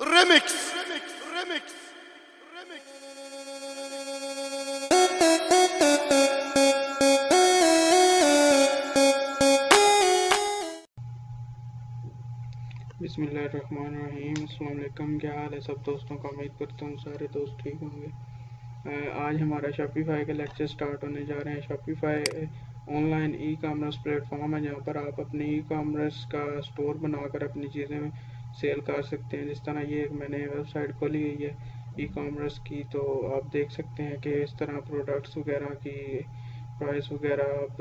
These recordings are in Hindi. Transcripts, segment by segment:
Remix. Remix. Remix. Remix. क्या हाल है सब दोस्तों का उम्मीद करता हूँ सारे दोस्त ठीक होंगे आज हमारा शॉपिफाई के लेक्चर स्टार्ट होने जा रहे हैं Shopify online e commerce platform है जहाँ पर आप अपने ई कामर्स का स्टोर बनाकर अपनी चीज़ें सेल कर सकते हैं। जिस तरह ये मैंने वेबसाइट खोली हुई है ई कॉमर्स की तो आप देख सकते हैं कि इस तरह प्रोडक्ट्स वगैरह की प्राइस वगैरह आप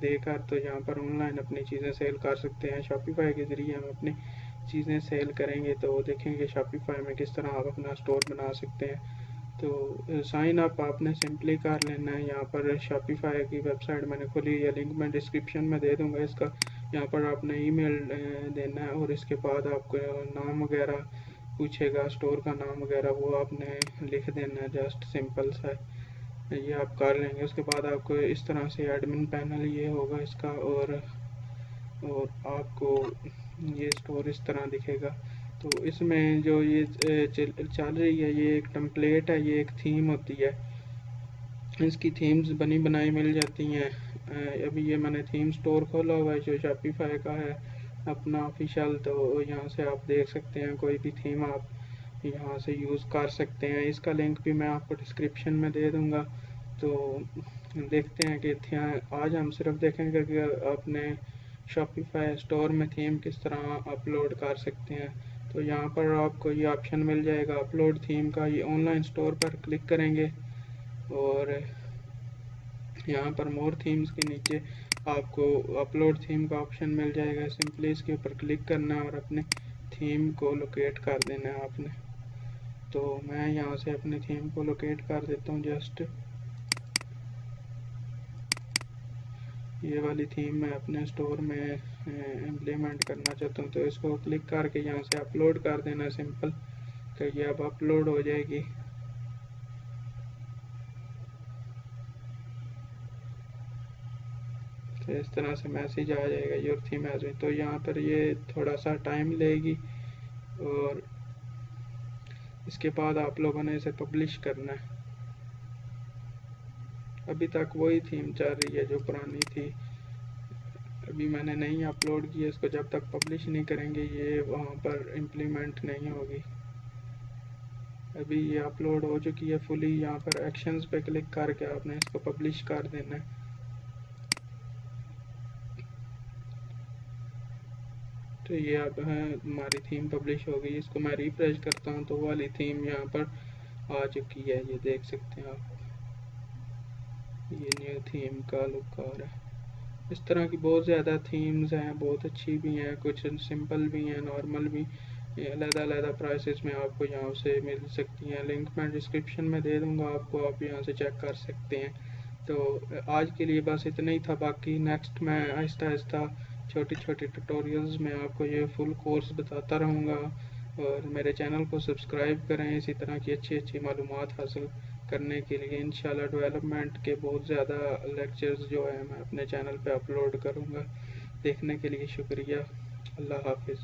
देकर तो यहाँ पर ऑनलाइन अपनी चीज़ें सेल कर सकते हैं। शॉपिफाई के ज़रिए हम अपनी चीज़ें सेल करेंगे तो देखेंगे शॉपिफाई में किस तरह आप अपना स्टोर बना सकते हैं। तो साइन अप आपने सिंपली कर लेना है। यहाँ पर शॉपिफाई की वेबसाइट मैंने खोली है। लिंक मैं डिस्क्रिप्शन में दे दूँगा इसका। यहाँ पर आपने ईमेल देना है और इसके बाद आपको नाम वगैरह पूछेगा, स्टोर का नाम वगैरह, वो आपने लिख देना है, जस्ट सिंपल सा। है ये आप कर लेंगे। उसके बाद आपको इस तरह से एडमिन पैनल ये होगा इसका और और आपको ये स्टोर इस तरह दिखेगा। तो इसमें जो ये चल रही है, ये एक टम्पलेट है, ये एक थीम होती है। इसकी थीम्स बनी बनाई मिल जाती हैं। अभी ये मैंने थीम स्टोर खोला हुआ है, जो शॉपिफाई का है, अपना ऑफिशियल तो यहाँ से आप देख सकते हैं, कोई भी थीम आप यहाँ से यूज़ कर सकते हैं। इसका लिंक भी मैं आपको डिस्क्रिप्शन में दे दूँगा। तो देखते हैं कि आज हम सिर्फ़ देखेंगे कि अपने शॉपिफाई स्टोर में थीम किस तरह अपलोड कर सकते हैं। तो यहाँ पर आपको ये ऑप्शन मिल जाएगा अपलोड थीम का। ये ऑनलाइन स्टोर पर क्लिक करेंगे। और यहाँ पर मोर थीम्स के नीचे आपको अपलोड थीम का ऑप्शन मिल जाएगा। सिंपली इसके ऊपर क्लिक करना और अपने थीम को लोकेट कर देना है आपने। तो मैं यहाँ से अपने थीम को लोकेट कर देता हूँ जस्ट ये वाली थीम मैं अपने स्टोर में इम्प्लीमेंट करना चाहता हूँ। तो इसको क्लिक करके यहाँ से अपलोड कर देना सिंपल तो ये अब अपलोड हो जाएगी। इस तरह से मैसेज आ जाएगा योर थीम हैज़ तो यहाँ पर ये थोड़ा सा टाइम लेगी और इसके बाद आप लोगों ने इसे पब्लिश करना है। अभी तक वही थीम चल रही है जो पुरानी थी। अभी मैंने नहीं अपलोड किया इसको जब तक पब्लिश नहीं करेंगे, ये वहाँ पर इम्प्लीमेंट नहीं होगी। अभी ये अपलोड हो चुकी है फुली यहाँ पर एक्शंस पे क्लिक करके आपने इसको पब्लिश कर देना है। तो ये अब हमारी थीम पब्लिश हो गई इसको मैं रिफ्रेश करता हूँ तो वाली थीम यहाँ पर आ चुकी है। ये देख सकते हैं आप। ये न्यू थीम का लुक रहा है। इस तरह की बहुत ज़्यादा थीम्स हैं, बहुत अच्छी भी हैं, कुछ सिंपल भी हैं नॉर्मल भी। अलग प्राइसेस में आपको यहाँ से मिल सकती हैं। लिंक मैं डिस्क्रिप्शन में दे दूँगा आपको, आप यहाँ से चेक कर सकते हैं। तो आज के लिए बस इतना ही था। बाकी नेक्स्ट मैं आहिस्ता आहिस्ता छोटी छोटी ट्यूटोरियल्स में आपको ये फुल कोर्स बताता रहूँगा और मेरे चैनल को सब्सक्राइब करें इसी तरह की अच्छी अच्छी मालूम हासिल करने के लिए। इन डेवलपमेंट के बहुत ज़्यादा लेक्चर्स जो है मैं अपने चैनल पे अपलोड करूँगा। देखने के लिए शुक्रिया। अल्लाह हाफिज़।